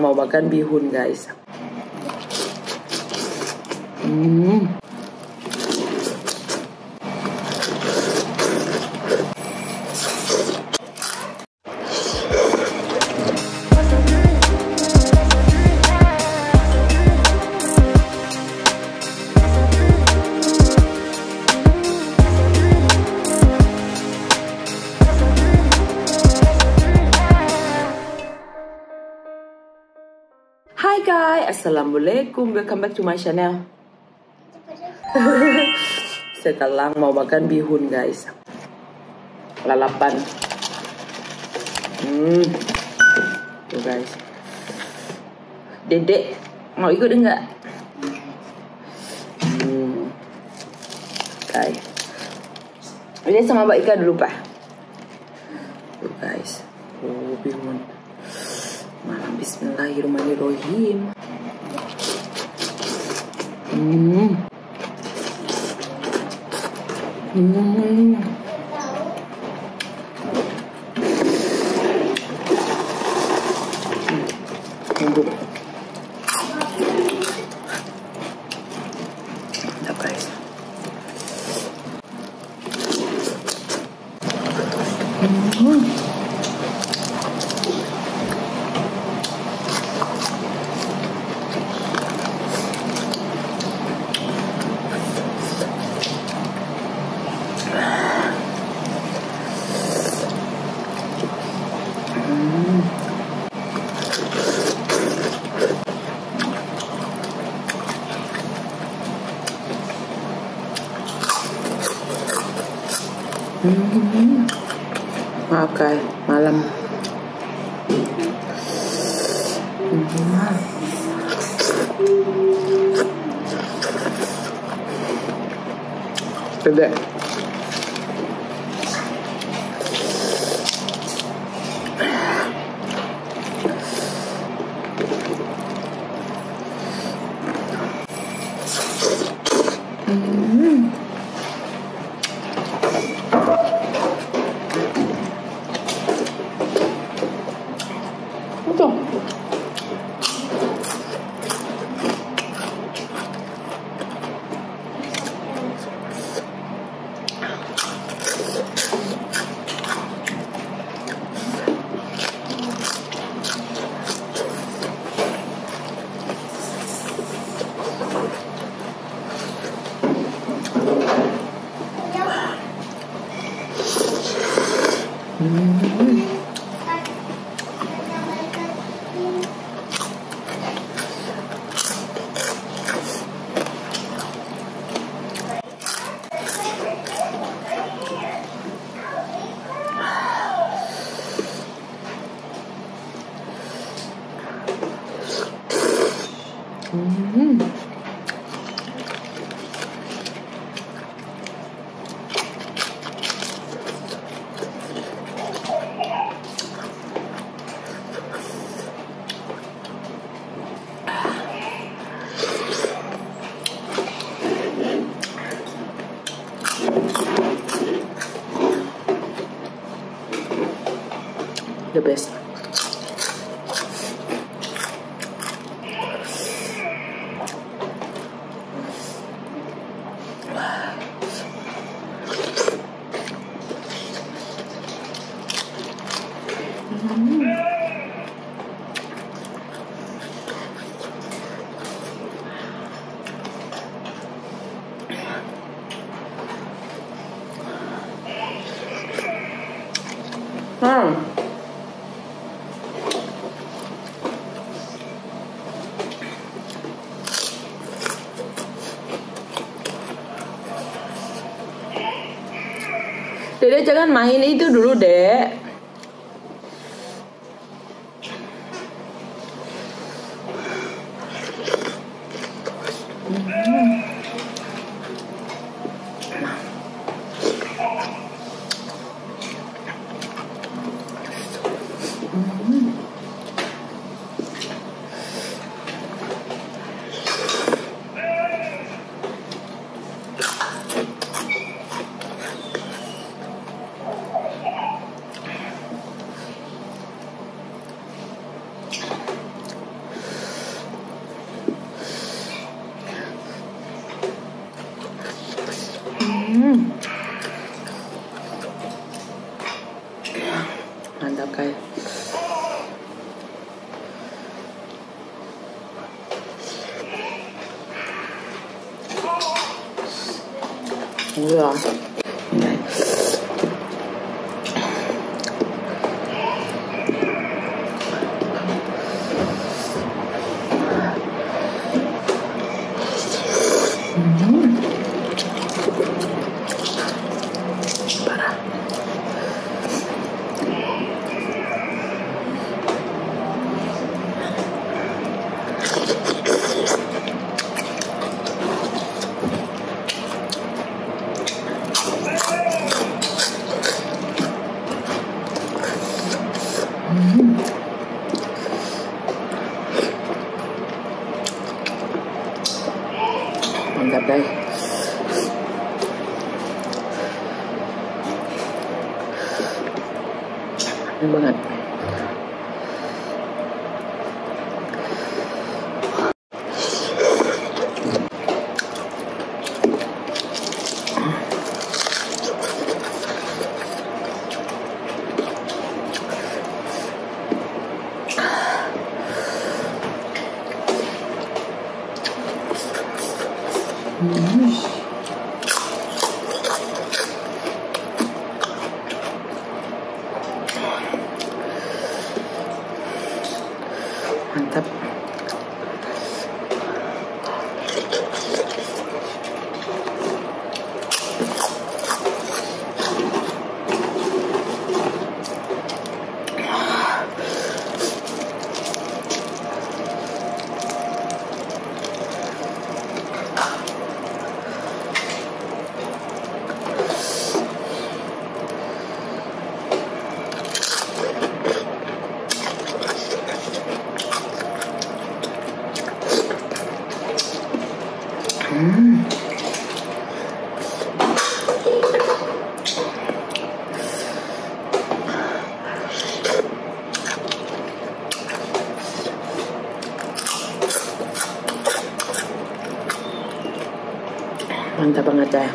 mau makan bihun guys hmm. Assalamualaikum. Welcome back to my channel. Setelah mau makan bihun guys. Lalapan. Hmm. Tuh guys. Dedek Mau ikut enggak? Hmm. Guys Ini sama Mbak Ika dulu pak. Tuh guys. Oh bihun. Malam Bismillahirrahmanirrahim. М -м -м. Такая. Hmm. Maaf guys, malam. Hmm. Mm-hmm. The best. Dede jangan main itu dulu, Dek. 对啊。đây. Cảm ơn Mm-hmm. ঠান্ডা ভাঙা যায়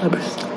Bye-bye.